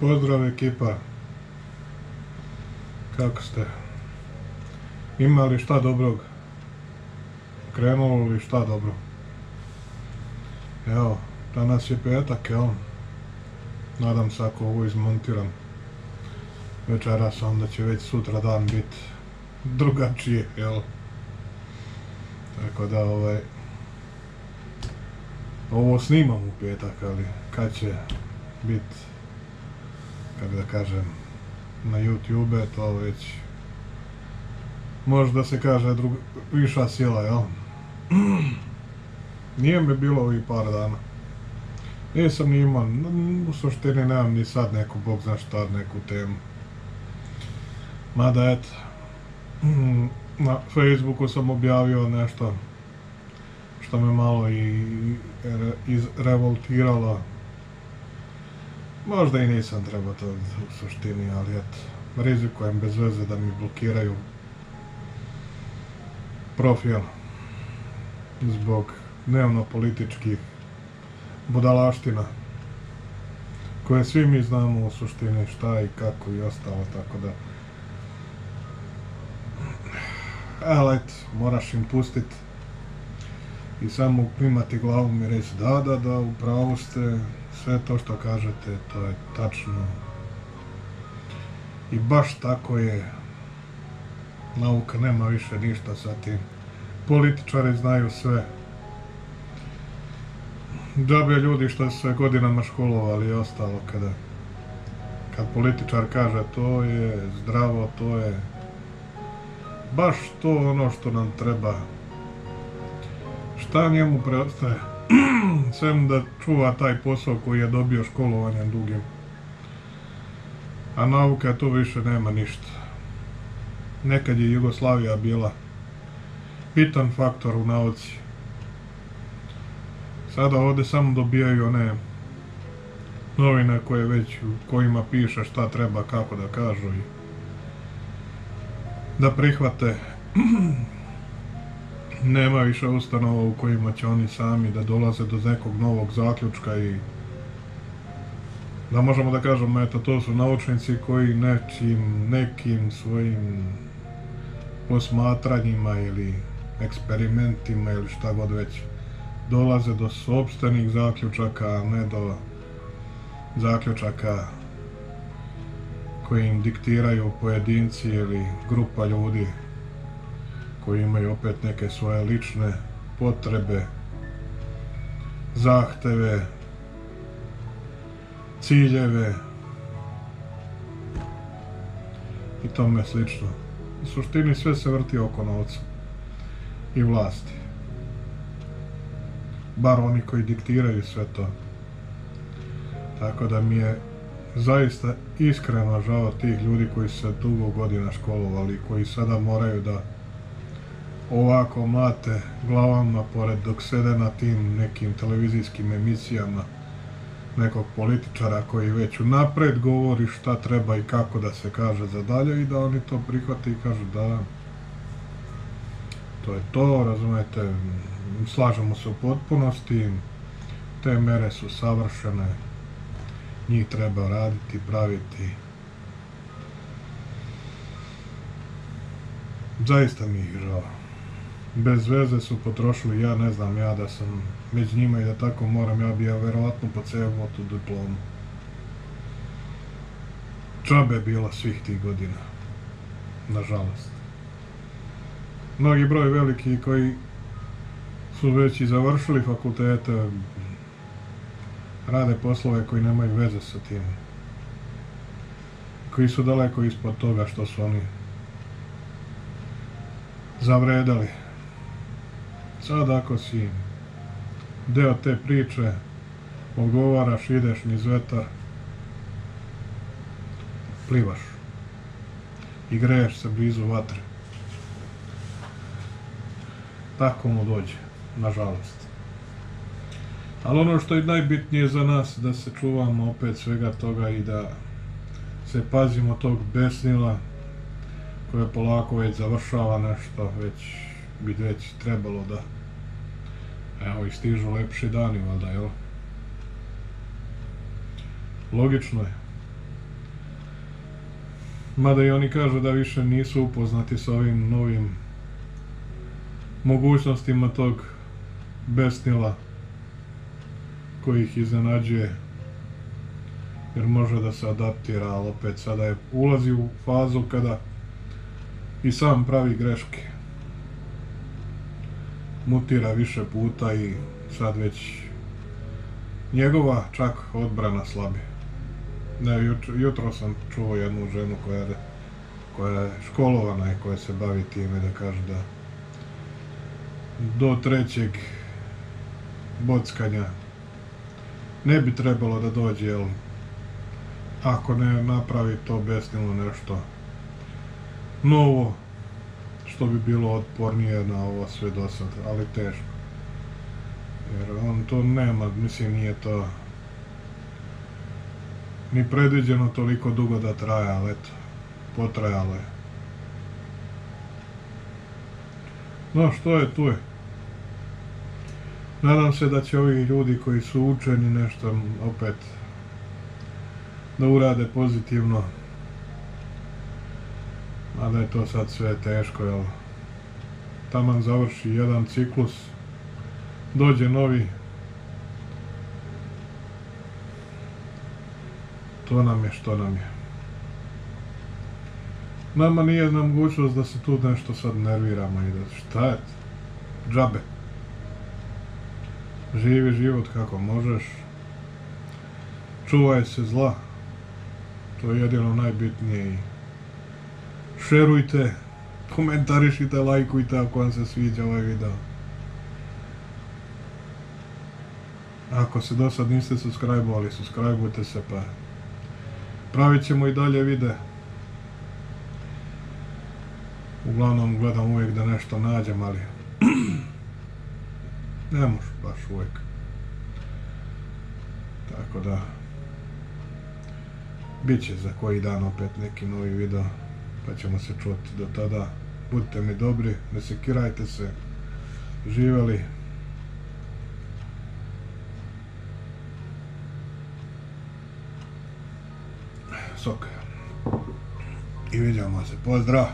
Pozdrav ekipa. Kako ste? Ima li šta dobrog? Krenulo li šta dobro? Evo, danas je petak, jel? Nadam se ako ovo izmontiram večeras, onda će već sutra dan biti drugačije, jel? Tako da, ovaj, ovo snimam u petak, ali kad će biti, kako da kažem, na YouTube, to već možda se kaže druga, viša sila, jel? Nije mi bilo ovih par dana. Nisam ni imao, u suštini nemam ni sad neku, bog zna šta, neku temu. Mada eto, na Facebooku sam objavio nešto što me malo i izrevoltiralo. Možda i nisam trebao to u suštini, ali eto, rizikujem bez veze da mi blokiraju profil zbog dnevno političkih budalaština koje svi mi znamo u suštini šta i kako i ostalo, tako da ali eto, moraš im pustit i samo klimati glavom i reći da, da, da, upravo ste, sve to što kažete, to je tačno. I baš tako je, nauka nema više ništa sa tim. Političari znaju sve. Džabe ljudi što su se godinama školovali i ostalo kada kad političar kaže to je zdravo, to je baš to ono što nam treba. Šta njemu preostaje? Sem da čuva taj posao koji je dobio školovanjem dugim. A nauka tu više nema ništa. Nekad je Jugoslavija bila bitan faktor u nauci. Sada ovdje samo dobijaju one novine koje već u kojima piše šta treba, kako da kažu i da prihvate nema više ustanova u kojima će oni sami da dolaze do nekog novog zaključka i da možemo da kažemo, eto, to su naučnici koji nečim, nekim svojim posmatranjima ili eksperimentima ili šta god već dolaze do sobstvenih zaključaka, a ne do zaključaka koji im diktiraju pojedinci ili grupa ljudi koji imaju opet neke svoje lične potrebe, zahteve, ciljeve i tome slično. U suštini sve se vrti oko novca i vlasti. Bar oni koji diktiraju sve to. Tako da mi je zaista iskreno žao tih ljudi koji su se dugo godina školovali, koji sada moraju da ovako mlate glavama pored dok sede na tim nekim televizijskim emisijama nekog političara koji već unapred govori šta treba i kako da se kaže za dalje i da oni to prihvate i kažu da to je to, razumete, slažemo se u potpunosti, te mere su savršene, njih treba raditi, praviti. Zaista mi ih žao. Bez veze su potrošili, ja ne znam, ja da sam među njima i da tako moram, ja bi ja verovatno pocevao tu diplomu. Čabe je bila svih tih godina. Nažalost. Mnogi broj veliki koji su već i završili fakultete, rade poslove koji nemaju veze sa tim. Koji su daleko ispod toga što su oni zavredali. Sad ako si deo te priče, odgovaraš, ideš niz vetar, plivaš i greješ se blizu vatre. Tako mu dođe, nažalost. Ali ono što je najbitnije za nas, da se čuvamo opet svega toga i da se pazimo tog besnila koje polako već završava nešto, već bi već trebalo da evo i stižu lepši dani, valjda, jel? Logično je. Mada i oni kažu da više nisu upoznati s ovim novim mogućnostima tog besnila koji ih iznenađuje jer može da se adaptira, ali opet sada je ulazi u fazu kada i sam pravi greške. Mutira više puta i sad već njegova čak odbrana slabi. Ne, jutro sam čuo jednu ženu koja je, koja je školovana i koja se bavi time da kaže da do trećeg bockanja ne bi trebalo da dođe, jel, ako ne napravi to besnilo nešto novo, što bi bilo otpornije na ovo sve do sad, ali teško. Jer on to nema, mislim nije to ni predviđeno toliko dugo da traje, ali eto, potrajalo je. No, što je, tu je. Nadam se da će ovi ljudi koji su učeni nešto opet da urade pozitivno. Mada je to sad sve teško, jel? Taman završi jedan ciklus, dođe novi. To nam je što nam je. Nama nije na mogućnost da se tu nešto sad nerviramo i da šta je džabe. Živi život kako možeš. Čuvaj se zla. To je jedino najbitnije i šerujte, komentarišite, lajkujte ako vam se sviđa ovaj video. Ako se do sad niste subscribe-ovali, subscribe se pa pravit ćemo i dalje vide. Uglavnom gledam uvijek da nešto nađem, ali ne može baš uvijek. Tako da Biće za koji dan opet neki novi video, pa ćemo se čuti do tada. Budite mi dobri, ne sekirajte se, živeli. Sok. I vidimo se, pozdrav!